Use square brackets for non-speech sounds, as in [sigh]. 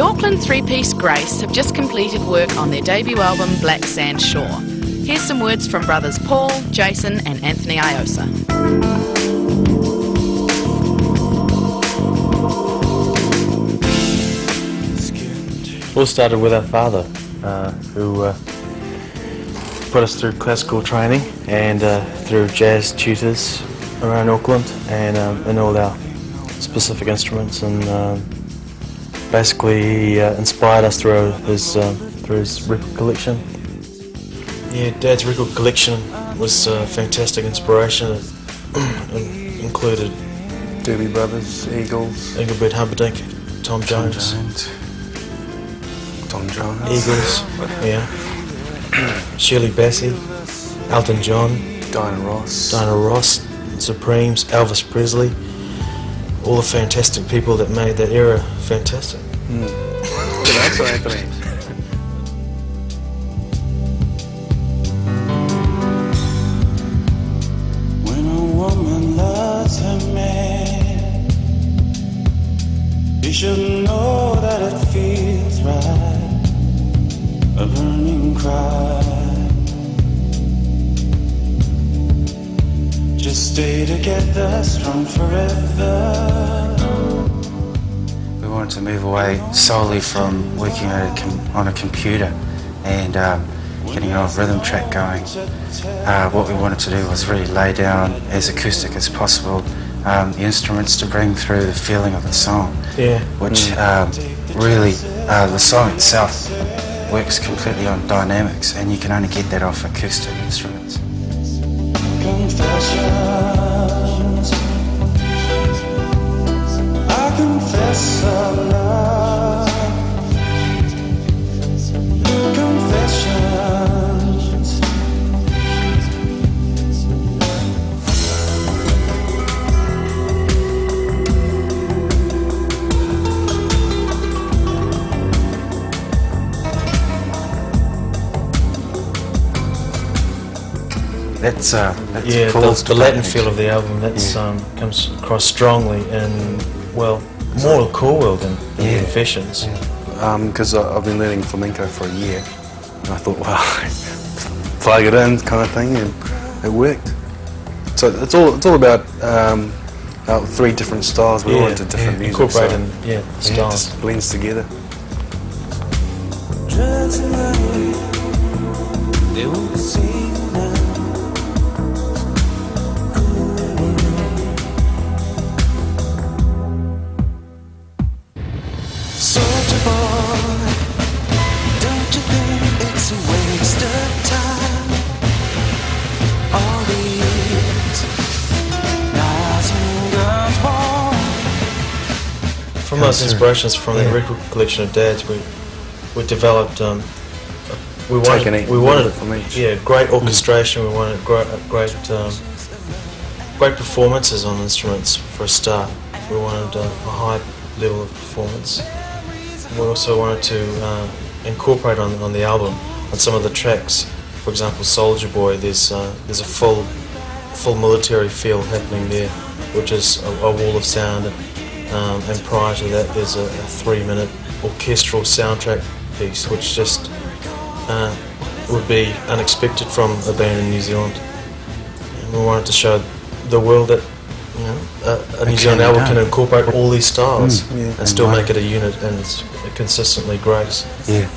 Auckland three piece Grace have just completed work on their debut album Black Sand Shore. Here's some words from brothers Paul, Jason, and Anthony Ioasa. all started with our father, uh, who uh, put us through classical training and uh, through jazz tutors around Auckland and um, all our specific instruments, and um, basically he uh, inspired us through his um, through his record collection. Yeah, Dad's record collection was a fantastic inspiration. It [clears throat] included Doobie Brothers, Eagles, Engelbert Humperdinck, Tom, Tom Jones. Jones, Tom Jones, Eagles, yeah. [clears throat] Shirley Bassey, Elton John, Diana Ross, Diana Ross, Supremes, Elvis Presley, all the fantastic people that made that era fantastic. Good answer, Anthony. When a woman loves man, you should know that it feels right. A burning cry. Stay together, strong forever. We wanted to move away solely from working on a, com- on a computer and um, getting a rhythm track going. Uh, what we wanted to do was really lay down as acoustic as possible um, the instruments to bring through the feeling of the song, Yeah. which um, really, uh, the song itself works completely on dynamics and you can only get that off acoustic instruments. That's, uh, that's Yeah, the, the Latin department. feel of the album that's Yeah. um, comes across strongly and well more Corwell than, than Yeah. Confessions. Because Um, I've been learning flamenco for a year, and I thought, well, [laughs] plug it in, kind of thing, and it worked. So it's all it's all about um, our three different styles. We're all into different yeah, music, so incorporating yeah, yeah, it styles. just blends together. Drugs and they won't be From those inspirations from the record collection of Dad's, we we developed. Um, we wanted, Taken a we wanted, from each. yeah, great orchestration. We wanted great, great, um, great performances on instruments for a start. We wanted uh, a high level of performance. We also wanted to uh, incorporate on, on the album on some of the tracks. For example, Soldier Boy. There's uh, there's a full full military feel happening there, which is a, a wall of sound. Um, and prior to that, there's a, a three-minute orchestral soundtrack piece, which just uh, would be unexpected from a band in New Zealand. And we wanted to show the world that you know a, a New Zealand album done. can incorporate all these styles Mm, yeah. and still make it a unit, and it's consistently great. Yeah.